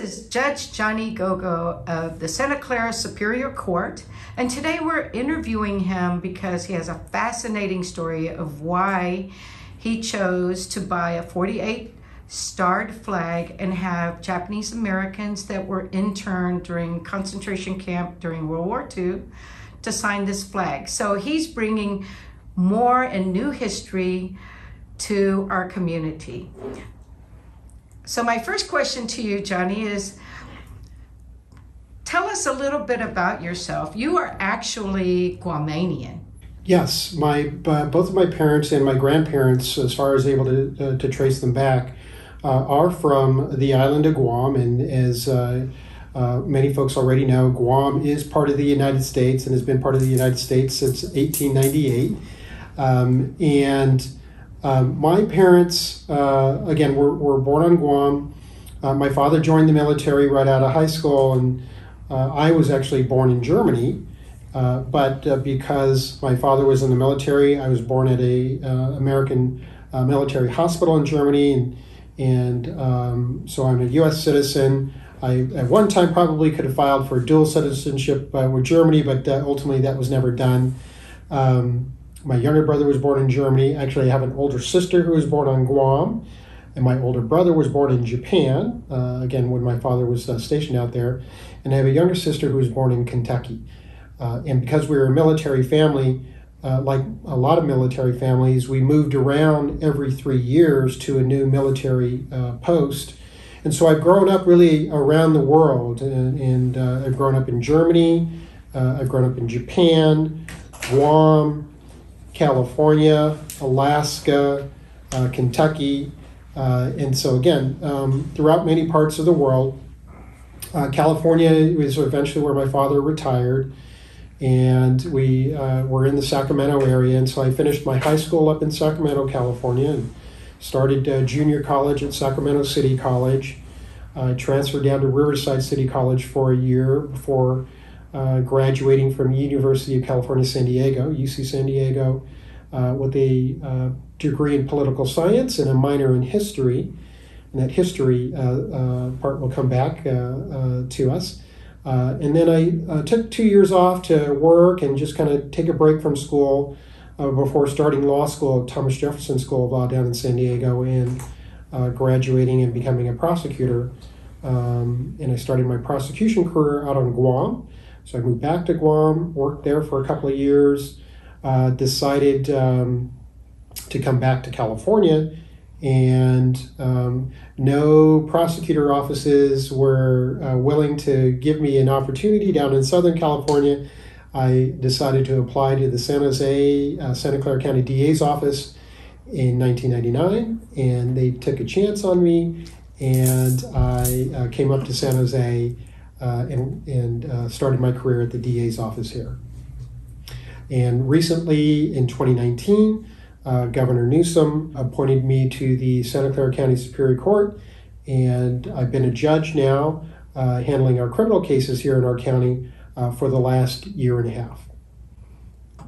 is Judge Johnny Gogo of the Santa Clara Superior Court, and today we're interviewing him because he has a fascinating story of why he chose to buy a 48 starred flag and have Japanese Americans that were interned during concentration camp during World War II to sign this flag. So he's bringing more and new history to our community. So my first question to you, Johnny, is tell us a little bit about yourself. You are actually Guamanian. Yes, my uh, both of my parents and my grandparents, as far as able to uh, to trace them back, uh, are from the island of Guam, and as uh, uh, many folks already know, Guam is part of the United States and has been part of the United States since 1898. Um, and um, my parents, uh, again, were, were born on Guam. Uh, my father joined the military right out of high school, and uh, I was actually born in Germany. Uh, but uh, because my father was in the military, I was born at a uh, American military hospital in Germany, and, and um, so I'm a U.S. citizen. I at one time probably could have filed for dual citizenship with Germany, but ultimately that was never done. Um, my younger brother was born in Germany. Actually, I have an older sister who was born on Guam, and my older brother was born in Japan, uh, again, when my father was uh, stationed out there. And I have a younger sister who was born in Kentucky. Uh, and because we were a military family, uh, like a lot of military families, we moved around every three years to a new military uh, post. And so I've grown up really around the world, and, and uh, I've grown up in Germany, I've grown up in Japan, Guam, California, Alaska, uh, Kentucky, uh, and so again, um, throughout many parts of the world. Uh, California was eventually where my father retired, and we uh, were in the Sacramento area. And so I finished my high school up in Sacramento, California, and started uh, junior college at Sacramento City College. I transferred down to Riverside City College for a year before uh, graduating from University of California, San Diego, UC San Diego, uh, with a uh, degree in political science and a minor in history. And that history uh, uh, part will come back to us. and then I took two years off to work and just kind of take a break from school before starting law school at Thomas Jefferson School of Law down in San Diego and graduating and becoming a prosecutor. Um, and I started my prosecution career out on Guam. So I moved back to Guam, worked there for a couple of years, uh, decided um, to come back to California, and um, no prosecutor offices were uh, willing to give me an opportunity down in Southern California. I decided to apply to the San Jose, uh, Santa Clara County DA's office in 1999, and they took a chance on me, and I uh, came up to San Jose uh, and, and uh, started my career at the DA's office here. And recently, in 2019, uh, Governor Newsom appointed me to the Santa Clara County Superior Court, and I've been a judge now, uh, handling our criminal cases here in our county uh, for the last year and a half.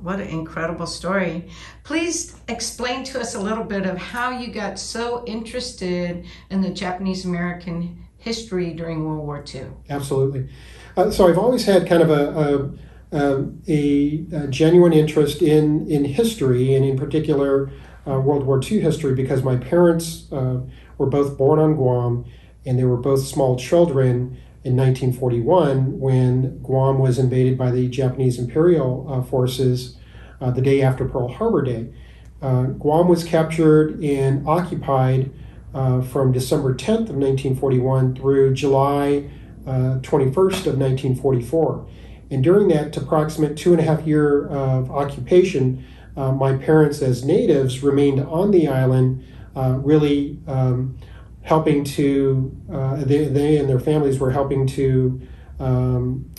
What an incredible story. Please explain to us a little bit of how you got so interested in the Japanese American history during World War II. Absolutely. Uh, so I've always had kind of a, a, a, a, genuine interest in, in history, and in particular uh, World War II history, because my parents uh, were both born on Guam, and they were both small children in 1941 when Guam was invaded by the Japanese Imperial uh, forces uh, the day after Pearl Harbor Day. Uh, Guam was captured and occupied uh, from December 10th of 1941 through July uh, 21st of 1944. And during that approximate two and a half year of occupation, uh, my parents as natives remained on the island, uh, really um, helping to, uh, they, they, and their families were helping to um,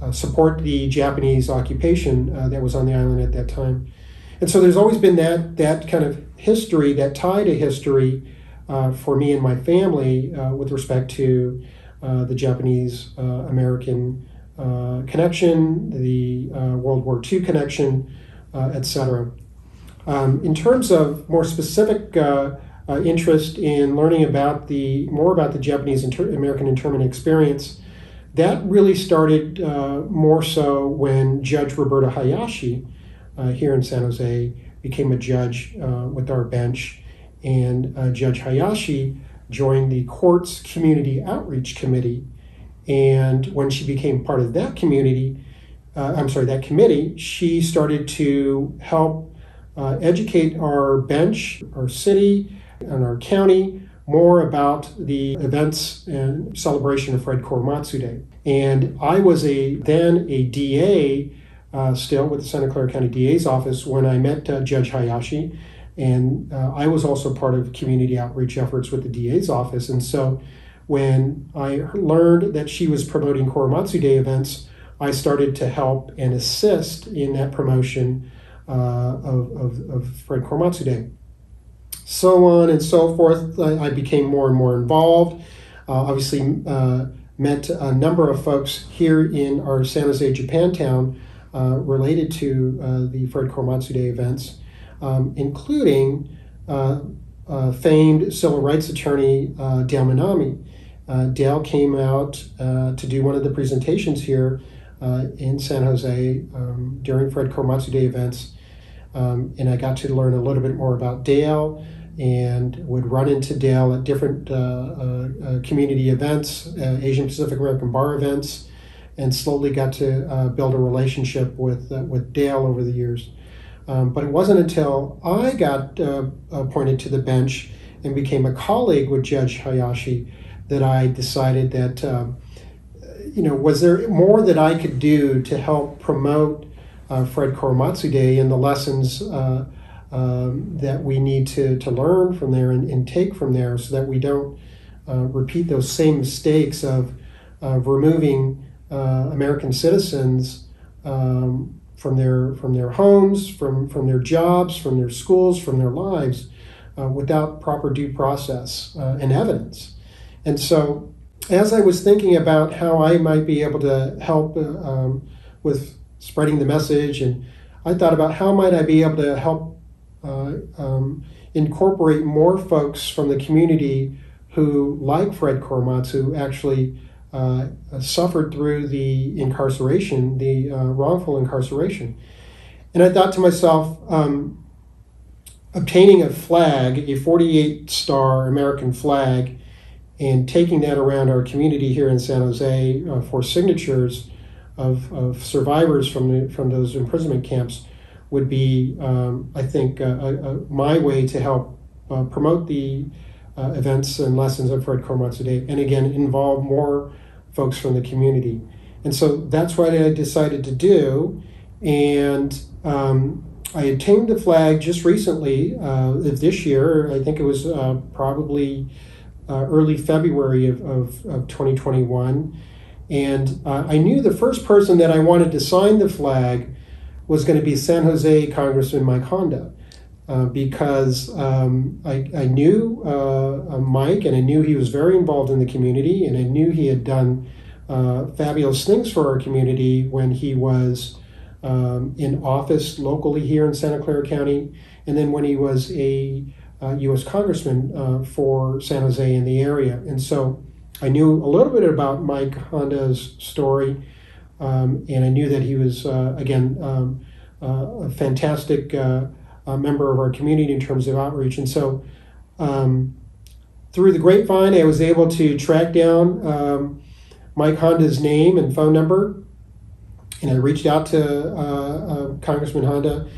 uh, support the Japanese occupation that was on the island at that time. And so there's always been that, that kind of history, that tie to history uh, for me and my family uh, with respect to uh, the Japanese uh, American uh, connection, the World War II connection, etc. Um, in terms of more specific interest in learning about the more about the Japanese inter- American internment experience. That really started more so when Judge Roberta Hayashi here in San Jose became a judge uh, with our bench, and uh, Judge Hayashi joined the court's community outreach committee. And when she became part of that community, uh, I'm sorry, that committee, she started to help uh, educate our bench, our city, and our county more about the events and celebration of Fred Korematsu Day. And I was a then a DA uh, still with the Santa Clara County DA's office when I met uh, Judge Hayashi. And uh, I was also part of community outreach efforts with the DA's office. And so when I learned that she was promoting Korematsu Day events, I started to help and assist in that promotion uh, of, of, of, Fred Korematsu Day. So on and so forth, I, became more and more involved. Uh, obviously, uh, met a number of folks here in our San Jose Japantown uh, related to uh, the Fred Korematsu Day events, um, including uh, famed civil rights attorney Dale Minami. Dale came out to do one of the presentations here in San Jose um, during Fred Korematsu Day events. Um, and I got to learn a little bit more about Dale and would run into Dale at different uh, uh, uh, community events, Asian Pacific American Bar events, and slowly got to uh, build a relationship with uh, with Dale over the years. Um, but it wasn't until I got uh, appointed to the bench and became a colleague with Judge Hayashi that I decided that um, you know was there more that I could do to help promote uh, Fred Day and the lessons. Uh, um, that we need to, to learn from there and, and take from there so that we don't uh, repeat those same mistakes of, of removing uh, American citizens um, from their from their homes, from from their jobs, from their schools, from their lives, uh, without proper due process uh, and evidence. And so, as I was thinking about how I might be able to help uh, um, with spreading the message, and I thought about how might I be able to help uh, um, incorporate more folks from the community who, like Fred Korematsu, actually uh, suffered through the incarceration, the uh, wrongful incarceration. And I thought to myself, um, obtaining a flag, a 48 star American flag, and taking that around our community here in San Jose uh, for signatures of, of survivors from, the, from those imprisonment camps would be, um, I think, uh, uh, my way to help uh, promote the uh, events and lessons of Fred Korematsu today, and again, involve more folks from the community. And so that's what I decided to do. And um, I attained the flag just recently, uh, this year. I think it was uh, probably uh, early February of, of, of 2021. And uh, I knew the first person that I wanted to sign the flag was going to be San Jose Congressman Mike Honda. Uh, because um, I, I, knew uh, uh, Mike and I knew he was very involved in the community and I knew he had done uh, fabulous things for our community when he was um, in office locally here in Santa Clara County and then when he was a U.S. Uh, congressman for San Jose in the area. And so I knew a little bit about Mike Honda's story um, and I knew that he was, again, um, a fantastic member of our community in terms of outreach. And so, um, through the grapevine, I was able to track down um, Mike Honda's name and phone number. And I reached out to uh, uh, Congressman Honda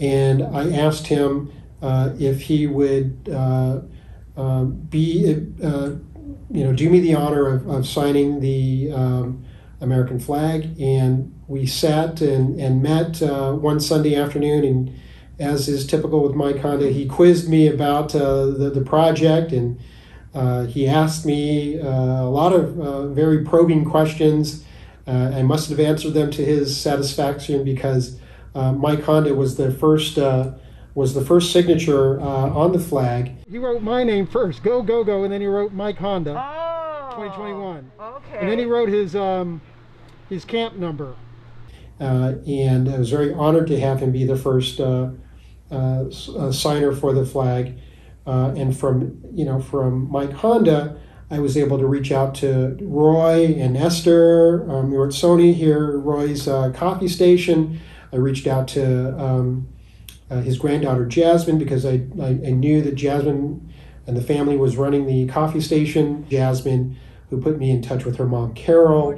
and I asked him uh, if he would uh, um, be, you know, do me the honor of, of signing the um, American flag. And we sat and, and met uh, one Sunday afternoon and as is typical with Mike Honda, he quizzed me about uh, the, the project and uh, he asked me uh, a lot of uh, very probing questions. Uh, I must have answered them to his satisfaction because Mike Honda was the first was the first signature on the flag. He wrote my name first, go go go, and then he wrote Mike Honda, oh, 2021. Okay. And then he wrote his um, his camp number. Uh, and I was very honored to have him be the first uh, uh, signer for the flag. Uh, and from you know from Mike Honda, I was able to reach out to Roy and Esther. Um, we were at Sony here, Roy's uh, coffee station. I reached out to um, uh, his granddaughter Jasmine because I, I, I, knew that Jasmine and the family was running the coffee station. Jasmine, who put me in touch with her mom Carol,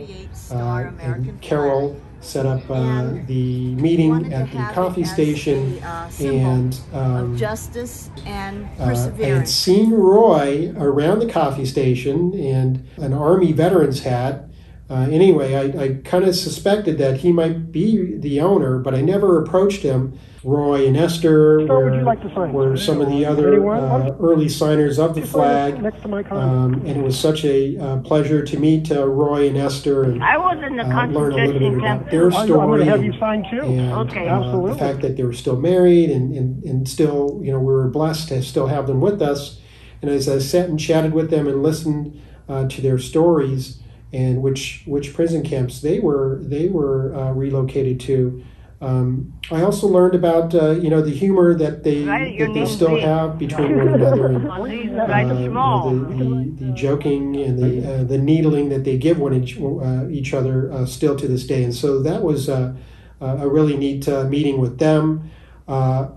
uh, and Carol set up uh, the meeting at the coffee station, the, uh, and um, justice and perseverance. Uh, I had seen Roy around the coffee station and an Army veteran's hat. Uh, anyway, I, I kind of suspected that he might be the owner, but I never approached him Roy and Esther Sir, were, like were some of the other uh, early signers of the flag. Next to my um, and it was such a uh, pleasure to meet uh, Roy and Esther and I was in the uh, learn a little bit about their story. I'm going to have you sign too. And, okay. Absolutely. the fact that they were still married and, and, and still, you know, we were blessed to still have them with us. And as I sat and chatted with them and listened uh, to their stories and which which prison camps they were they were uh, relocated to, um, I also learned about uh, you know the humor that they right, that they still have between one another, and uh, you know, the, the, the, joking and the uh, the needling that they give one each uh, each other uh, still to this day. And so that was uh, a really neat meeting with them.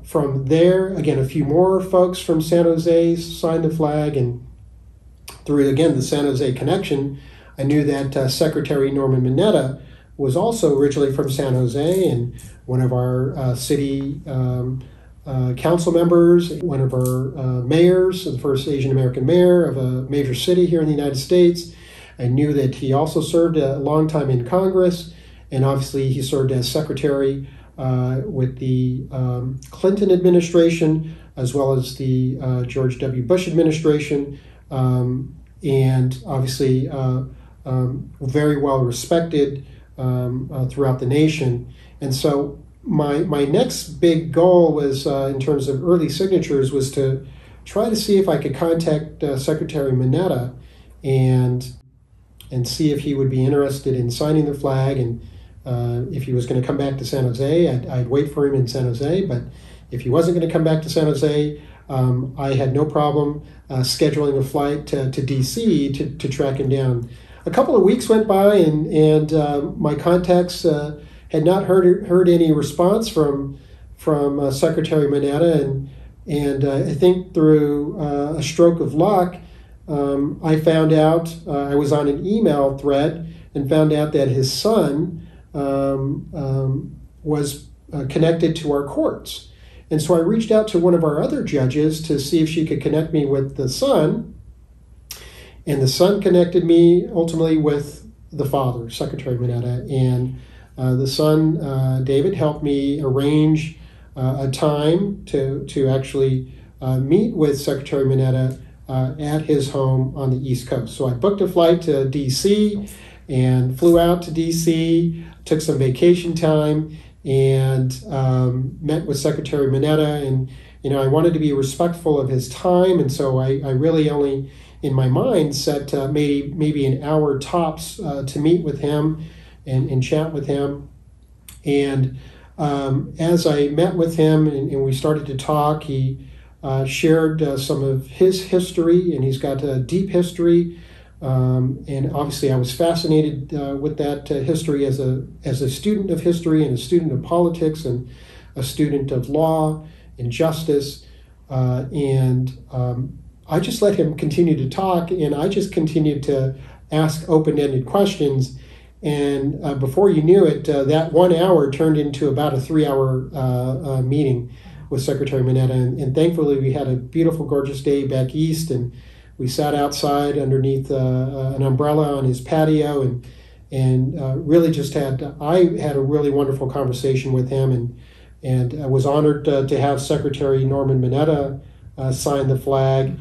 from there, again, a few more folks from San Jose signed the flag, and through again the San Jose connection, I knew that Secretary Norman Mineta was also originally from San Jose and one of our uh, city um, uh, council members, one of our uh, mayors, the first Asian American mayor of a major city here in the United States. I knew that he also served a long time in Congress, and obviously he served as secretary uh, with the um, Clinton administration as well as the uh, George W. Bush administration, um, and obviously uh, um, very well respected um, uh, throughout the nation. And so my my next big goal was uh, in terms of early signatures was to try to see if I could contact uh, Secretary Mineta and and see if he would be interested in signing the flag and uh, if he was going to come back to San Jose, I'd, I'd, wait for him in San Jose. But if he wasn't going to come back to San Jose, um, I had no problem uh, scheduling a flight to, to DC to, to track him down a couple of weeks went by, and and uh, my contacts uh, had not heard heard any response from from uh, Secretary Mineta, and and uh, I think through uh, a stroke of luck, um, I found out uh, I was on an email thread and found out that his son um, um, was connected to our courts. And so I reached out to one of our other judges to see if she could connect me with the son and the son connected me ultimately with the father, Secretary Mineta. And uh, the son, uh, David, helped me arrange uh, a time to, to actually uh, meet with Secretary Mineta uh, at his home on the East Coast. So I booked a flight to DC and flew out to DC, took some vacation time, and um, met with Secretary Mineta. And, you know, I wanted to be respectful of his time, and so I, I really only in my mind set uh, maybe maybe an hour tops uh, to meet with him and, and chat with him. And um, as I met with him and, and, we started to talk, he uh, shared uh, some of his history, and he's got a deep history. Um, and obviously, I was fascinated uh, with that uh, history as a as a student of history and a student of politics and a student of law and justice. and um, I just let him continue to talk, and I just continued to ask open ended questions. And uh, before you knew it, uh, that one hour turned into about a three hour uh, uh meeting with Secretary Mineta. And, and, thankfully, we had a beautiful, gorgeous day back east, and we sat outside underneath uh, uh, an umbrella on his patio and and really just had I had a really wonderful conversation with him and and I was honored to have Secretary Norman Mineta sign the flag.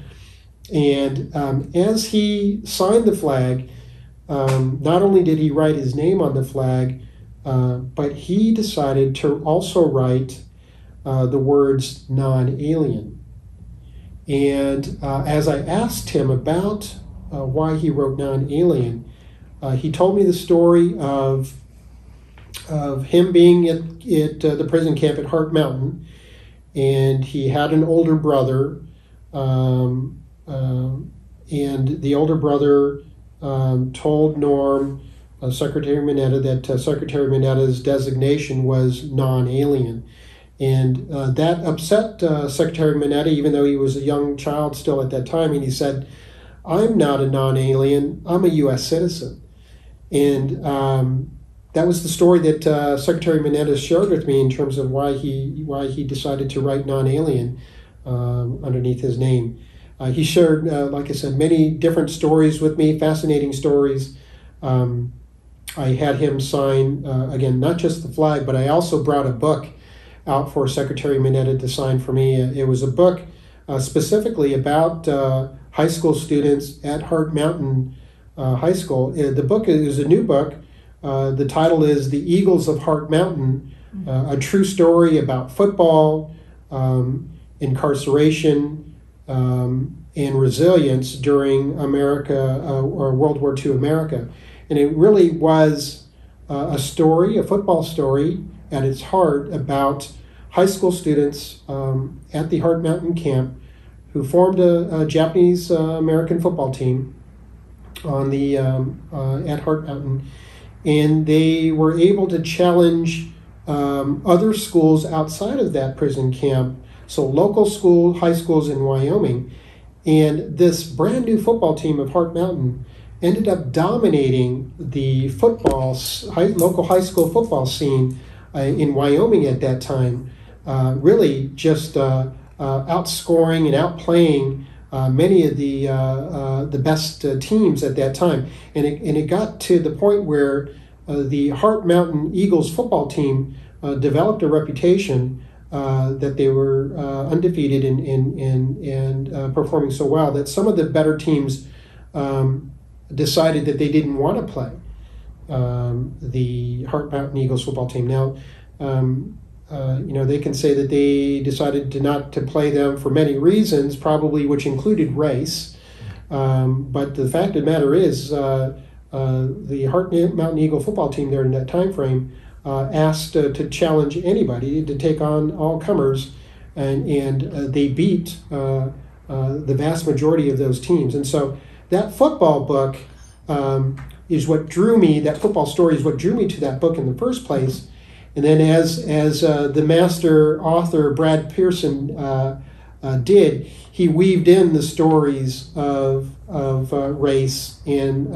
And um, as he signed the flag, um, not only did he write his name on the flag, uh, but he decided to also write uh, the words non alien. And uh, as I asked him about uh, why he wrote non alien, uh, he told me the story of, of him being at, at uh, the prison camp at Heart Mountain. And he had an older brother Um, and the older brother um, told Norm, uh, Secretary Mineta, that uh, Secretary Mineta's designation was non alien. And uh, that upset uh, Secretary Mineta, even though he was a young child still at that time. And he said, I'm not a non alien, I'm a U.S. citizen. And um, that was the story that uh, Secretary Mineta shared with me in terms of why he, why he decided to write non alien um, underneath his name. Uh, he shared, uh, like I said, many different stories with me, fascinating stories. Um, I had him sign, uh, again, not just the flag, but I also brought a book out for Secretary Mineta to sign for me. It was a book uh, specifically about uh, high school students at Heart Mountain uh, High School. the book is a new book. the title is The Eagles of Heart Mountain, a true story about football, um, incarceration, um, and resilience during America uh, or World War II America. And it really was uh, a story, a football story at its heart about high school students um, at the Heart Mountain Camp who formed a, a Japanese uh, American football team on the um, uh, at Heart Mountain, and they were able to challenge um, other schools outside of that prison camp so local school, high schools in Wyoming. And this brand new football team of Heart Mountain ended up dominating the football, high, local high school football scene uh, in Wyoming at that time, uh, really just uh, uh outscoring and outplaying uh, many of the, uh, the best teams at that time. And it, and it got to the point where the Heart Mountain Eagles football team developed a reputation uh, that they were uh, undefeated and in, in, in, uh, performing so well that some of the better teams um, decided that they didn't want to play um, the Heart Mountain Eagles football team. Now, um, uh, you know, they can say that they decided to not to play them for many reasons, probably which included race. Um, but the fact of the matter is, uh, the Heart Mountain Eagle football team there in that time frame uh, asked uh, to challenge anybody to take on all comers, and, and uh, they beat uh, uh, the vast majority of those teams. And so that football book um, is what drew me, that football story is what drew me to that book in the first place. And then, as, as uh, the master author Brad Pearson did, he weaved in the stories of, of race and,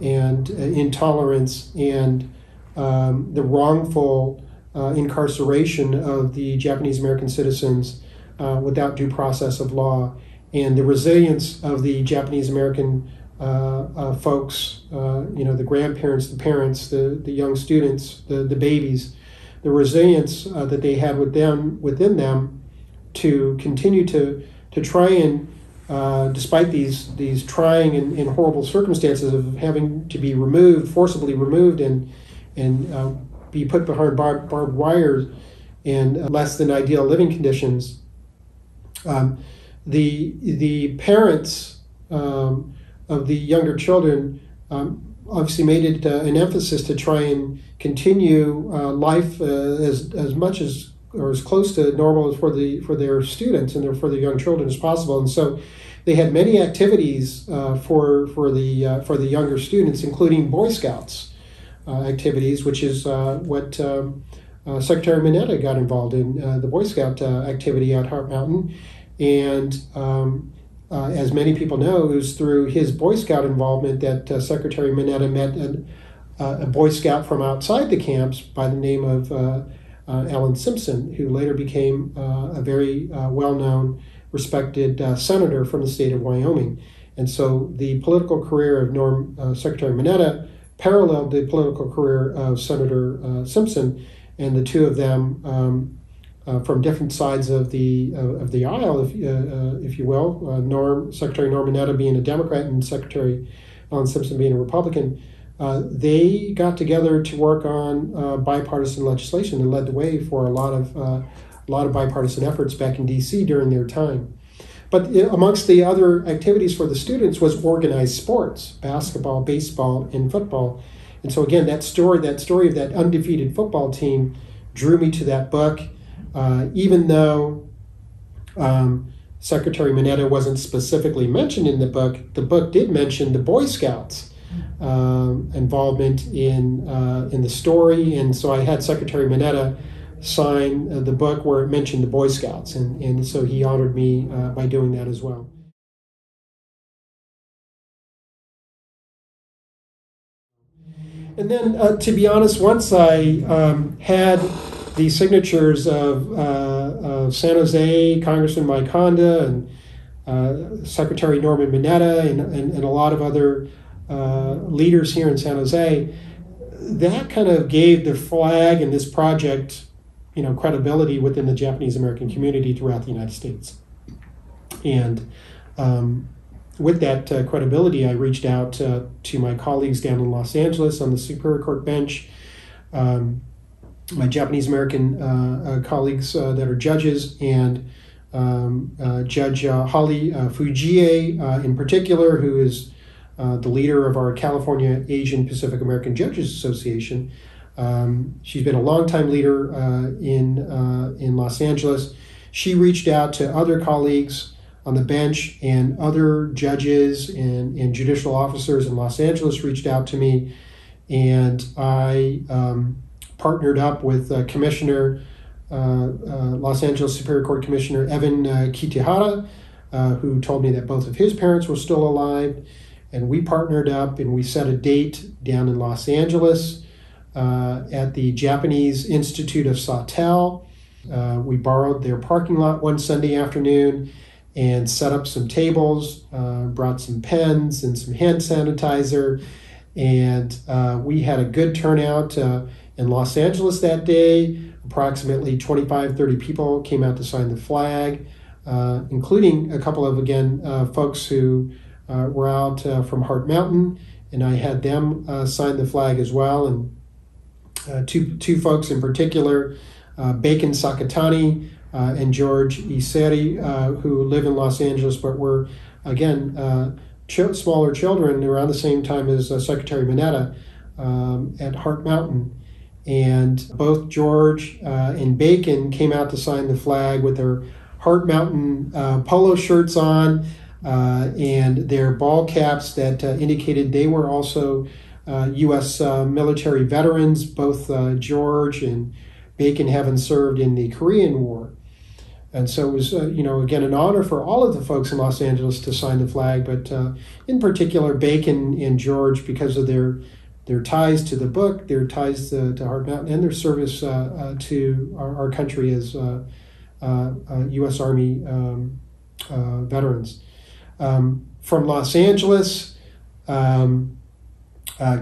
and intolerance and um, the wrongful uh, incarceration of the Japanese American citizens uh, without due process of law, and the resilience of the Japanese American uh, uh folks, uh, you know, the grandparents, the parents, the, the young students, the, the babies, the resilience uh, that they had with them, within them to continue to, to try and uh, despite these these trying and, and, horrible circumstances of having to be removed, forcibly removed, and and uh, be put behind bar- barbed wires and less than ideal living conditions. Um, the the parents um, of the younger children um, obviously made it uh, an emphasis to try and continue uh, life uh, as as much as or as close to normal for the for their students and their, for their young children as possible. And so they had many activities uh, for for the uh, for the younger students, including Boy Scouts. Uh, activities, which is uh, what um, Secretary Mineta got involved in, the Boy Scout activity at Heart Mountain. And um, as many people know, it was through his Boy Scout involvement that Secretary Mineta met an, a Boy Scout from outside the camps by the name of uh, Alan Simpson, who later became uh, a very uh, well known, respected senator from the state of Wyoming. And so the political career of Norm Secretary Mineta paralleled the political career of Senator uh, Simpson, and the two of them, um, uh, from different sides of the uh, of the aisle, if uh, uh, if you will, Norm Secretary Norman Mineta being a Democrat and Secretary Alan Simpson being a Republican, they got together to work on bipartisan legislation and led the way for a lot of a lot of bipartisan efforts back in D.C. during their time. But amongst the other activities for the students was organized sports, basketball, baseball, and football. And so again, that story, that story of that undefeated football team, drew me to that book. Uh, even though um, Secretary Mineta wasn't specifically mentioned in the book, the book did mention the Boy Scouts. Um, involvement in uh, in the story, and so I had Secretary Mineta sign uh, the book where it mentioned the Boy Scouts, and, and so he honored me uh, by doing that as well. And then, uh, to be honest, once I um, had the signatures of, uh, of, San Jose, Congressman Mike Honda, and uh, Secretary Norman Mineta, and, and, and, a lot of other uh, leaders here in San Jose, that kind of gave the flag and this project, you know, credibility within the Japanese American community throughout the United States. And um, with that uh, credibility, I reached out uh, to my colleagues down in Los Angeles on the Superior Court bench, um, my Japanese American uh, uh colleagues uh, that are judges, and um, uh, Judge Holly Fujie in particular, who is the leader of our California Asian Pacific American Judges Association. Um, she's been a longtime leader in, in Los Angeles. She reached out to other colleagues on the bench, and other judges and, and judicial officers in Los Angeles reached out to me, and I um, partnered up with uh, Commissioner, uh, uh, Los Angeles Superior Court Commissioner Evan uh, Kitahara, uh, who told me that both of his parents were still alive, and we partnered up and we set a date down in Los Angeles uh, at the Japanese Institute of Sawtelle. we borrowed their parking lot one Sunday afternoon and set up some tables, uh, brought some pens and some hand sanitizer. And uh, we had a good turnout uh, in Los Angeles that day. Approximately 25, 30 people came out to sign the flag, uh, including a couple of, again, uh, folks who uh, were out from Heart Mountain. And I had them sign the flag as well. And two, two folks in particular, Bacon Sakatani, uh, and George Iseri, uh, who live in Los Angeles, but were, again, uh, ch- smaller children around the same time as Secretary Mineta um, at Heart Mountain. And both George and Bacon came out to sign the flag with their Heart Mountain polo shirts on. Uh, and their ball caps that uh, indicated they were also uh, U.S. military veterans, both George and Bacon having served in the Korean War. And so it was, uh, you know, again, an honor for all of the folks in Los Angeles to sign the flag, but uh, in particular, Bacon and George, because of their their ties to the book, their ties to, to Heart Mountain, and their service uh, uh to our, our, country as U.S. Uh, uh, Army um, veterans. Um, from Los Angeles, um,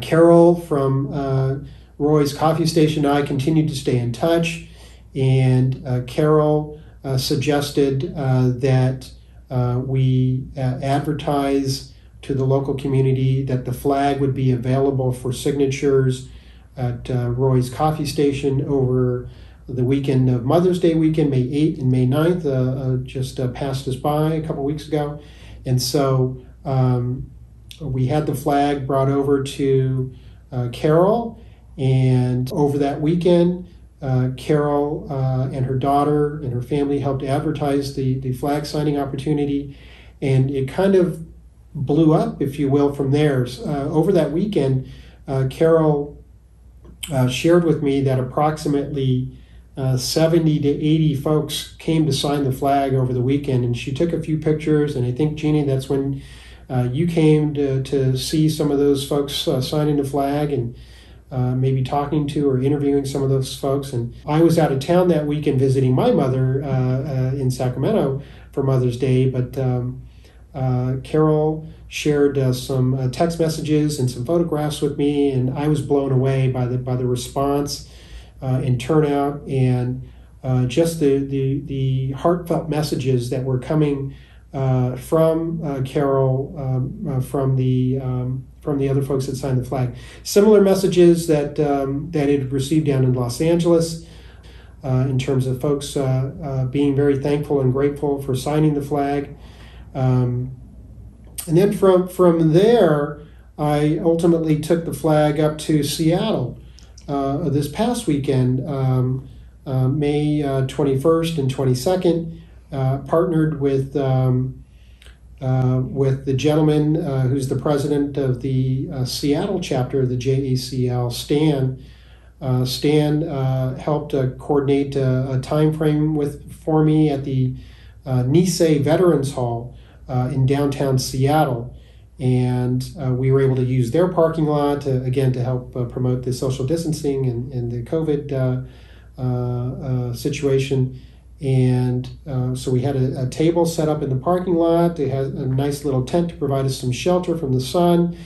Carol from Roy's Coffee Station and I continued to stay in touch, and Carol uh, suggested uh, that uh, we advertise to the local community that the flag would be available for signatures at Roy's Coffee Station over the weekend of Mother's Day weekend, May 8th and May 9th, uh, uh, just uh, passed us by a couple weeks ago. And so um, we had the flag brought over to Carol, and over that weekend, uh, Carol uh, and her daughter and her family helped advertise the, the flag signing opportunity, and it kind of blew up, if you will, from there. Uh, over that weekend, uh, Carol uh, shared with me that approximately uh, 70 to 80 folks came to sign the flag over the weekend, and she took a few pictures, and I think, Jeannie, that's when you came to, to see some of those folks signing the flag, and uh, maybe talking to or interviewing some of those folks. And I was out of town that weekend visiting my mother uh, uh, in Sacramento for Mother's Day, but um, uh, Carol shared uh, some text messages and some photographs with me, and I was blown away by the by the response and turnout and just the, the the heartfelt messages that were coming. Uh, from uh, Carol, um, uh, from the um, from the other folks that signed the flag. Similar messages that um, that it received down in Los Angeles, uh, in terms of folks uh, uh, being very thankful and grateful for signing the flag. Um, and then from from there, I ultimately took the flag up to Seattle this past weekend, um, May 21st uh, and 22nd. Uh, partnered with um, uh, with the gentleman uh, who's the president of the uh, Seattle chapter of the JACL, Stan. Uh, Stan uh, helped coordinate a, a, time frame with for me at the Nisei Veterans Hall in downtown Seattle, and we were able to use their parking lot to, again to help promote the social distancing and, and the COVID situation and uh, so we had a, a, table set up in the parking lot. They had a nice little tent to provide us some shelter from the sun.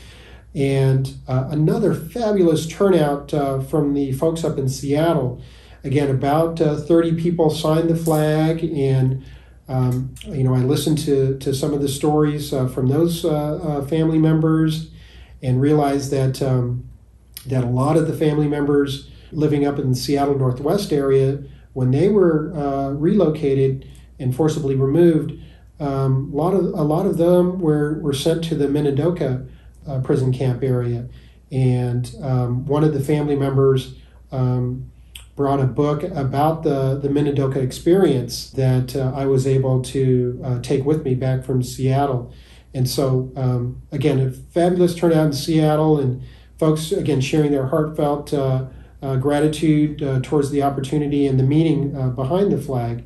And uh, another fabulous turnout uh, from the folks up in Seattle. Again, about uh, 30 people signed the flag. And, um, you know, I listened to, to some of the stories uh, from those uh, family members and realized that, um, that a lot of the family members living up in the Seattle Northwest area when they were uh, relocated and forcibly removed, um, a lot of a lot of them were, were sent to the Minidoka uh, prison camp area, and um, one of the family members um, brought a book about the the Minidoka experience that uh, I was able to uh, take with me back from Seattle, and so um, again, a fabulous turnout in Seattle, and folks again sharing their heartfelt uh, uh, gratitude uh, towards the opportunity and the meaning uh, behind the flag.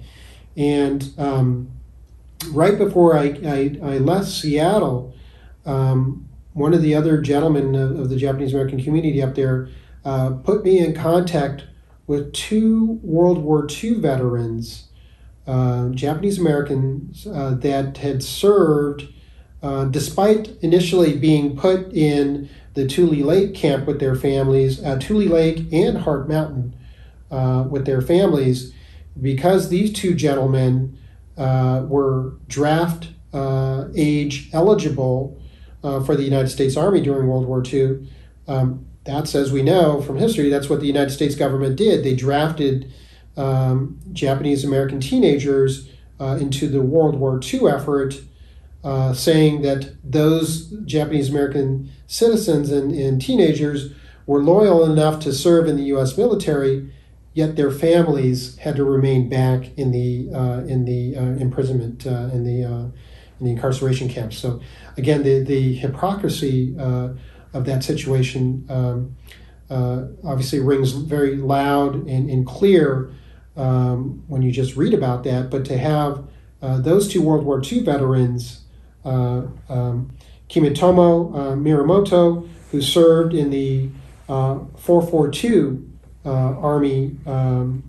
And um, right before I, I, I left Seattle, um, one of the other gentlemen of, the Japanese American community up there uh, put me in contact with two World War II veterans, uh, Japanese Americans, uh, that had served. despite initially being put in the Tule Lake camp with their families, uh, Tule Lake and Heart Mountain uh, with their families, because these two gentlemen uh, were draft uh, age eligible uh, for the United States Army during World War II. Um, that's, as we know from history, that's what the United States government did. They drafted um, Japanese American teenagers uh, into the World War II effort uh, saying that those Japanese American citizens and, and teenagers were loyal enough to serve in the U.S. military, yet their families had to remain back in the uh, in the uh, imprisonment uh, in the uh, in the incarceration camps. So again, the the hypocrisy uh, of that situation um, obviously rings very loud and, and clear um, when you just read about that. But to have those two World War II veterans Uh, um, Kimitomo uh, Miramoto, who served in the uh, 442 uh, Army um,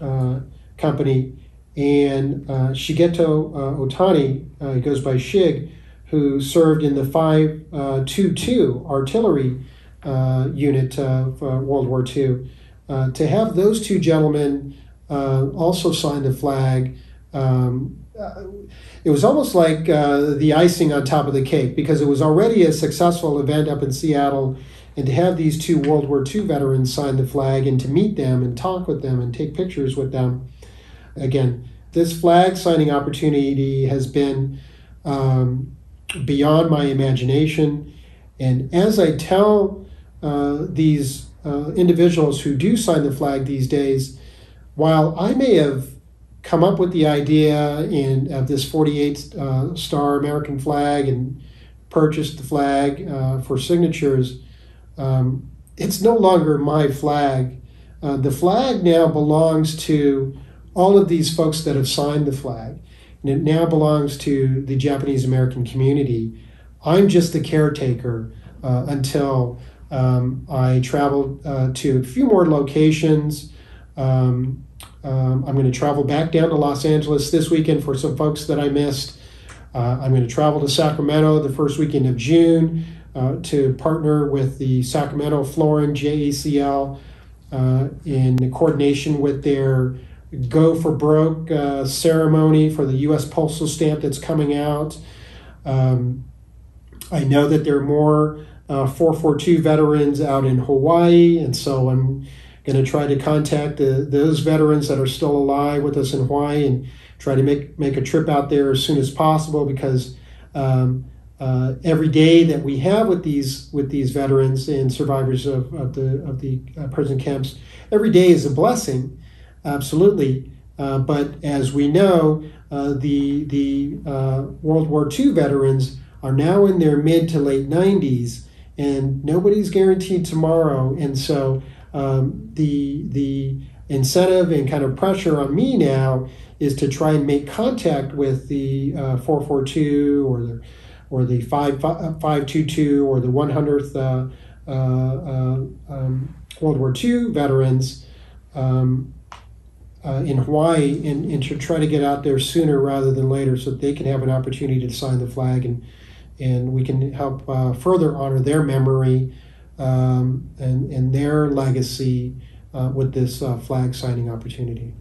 uh, company, and Shigeto Otani, he goes by Shig, who served in the 522 artillery unit of World War II. to have those two gentlemen also sign the flag um, uh, it was almost like uh, the icing on top of the cake because it was already a successful event up in Seattle. And to have these two World War II veterans sign the flag and to meet them and talk with them and take pictures with them. Again, this flag signing opportunity has been um, beyond my imagination. And as I tell uh, these uh, individuals who do sign the flag these days, while I may have come up with the idea in of this 48 uh, star American flag and purchased the flag uh, for signatures, um, it's no longer my flag. Uh, the flag now belongs to all of these folks that have signed the flag, and it now belongs to the Japanese American community. I'm just the caretaker uh, until um, I travel uh, to a few more locations. Um, um, I'm going to travel back down to Los Angeles this weekend for some folks that I missed. Uh, I'm going to travel to Sacramento the first weekend of June uh, to partner with the Sacramento Florin JACL uh, in coordination with their Go for Broke uh, ceremony for the U.S. Postal Stamp that's coming out. Um, I know that there are more uh, 442 veterans out in Hawaii, and so I'm going to try to contact the, those veterans that are still alive with us in Hawaii and try to make make a trip out there as soon as possible because um, uh, every day that we have with these with these veterans and survivors of, of the of the uh, prison camps, every day is a blessing, absolutely. Uh, but as we know, uh, the the uh, World War II veterans are now in their mid to late 90s, and nobody's guaranteed tomorrow. And so um, the the incentive and kind of pressure on me now is to try and make contact with the uh, 442 or the or the 522 or the 100th uh, uh, uh, um, World War II veterans um, uh, in Hawaii and, and to try to get out there sooner rather than later so that they can have an opportunity to sign the flag and and we can help uh, further honor their memory um, and, and their legacy uh, with this uh, flag signing opportunity.